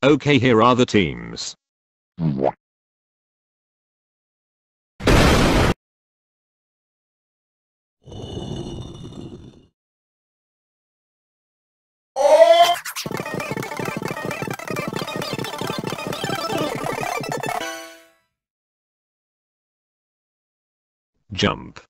Okay here are the teams. Jump.